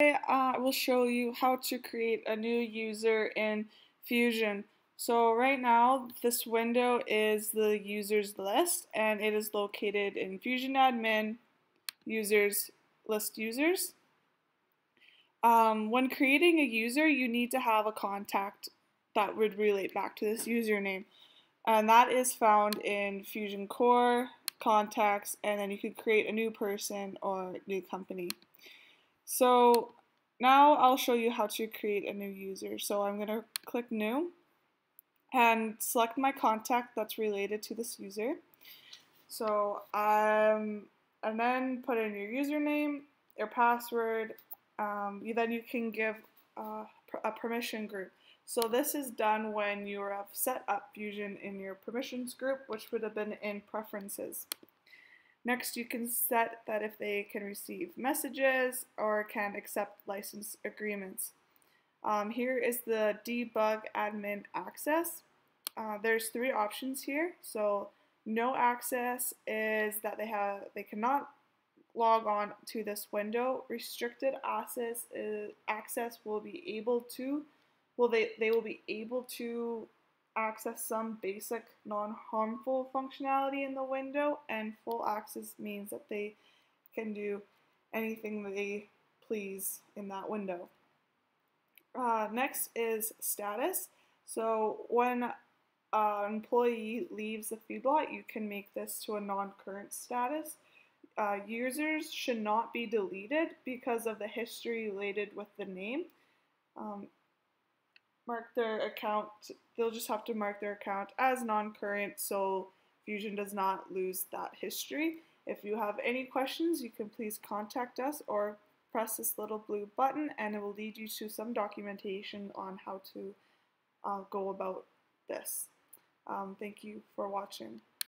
Today I will show you how to create a new user in Fusion. So right now this window is the users list and it is located in Fusion Admin users list users. Um, when creating a user you need to have a contact that would relate back to this username and that is found in Fusion Core contacts and then you could create a new person or new company. So now I'll show you how to create a new user. So I'm going to click new and select my contact that's related to this user. So um, and then put in your username, your password, um, you, then you can give uh, a permission group. So this is done when you have set up Fusion in your permissions group, which would have been in preferences. Next, you can set that if they can receive messages or can accept license agreements. Um, here is the debug admin access. Uh, there's three options here. So no access is that they have they cannot log on to this window. Restricted access is, access will be able to well they, they will be able to access some basic non-harmful functionality in the window and full access means that they can do anything they please in that window. Uh, next is status. So when an employee leaves the feedlot, you can make this to a non-current status. Uh, users should not be deleted because of the history related with the name. Um, mark their account, they'll just have to mark their account as non-current so Fusion does not lose that history. If you have any questions, you can please contact us or press this little blue button and it will lead you to some documentation on how to uh, go about this. Um, thank you for watching.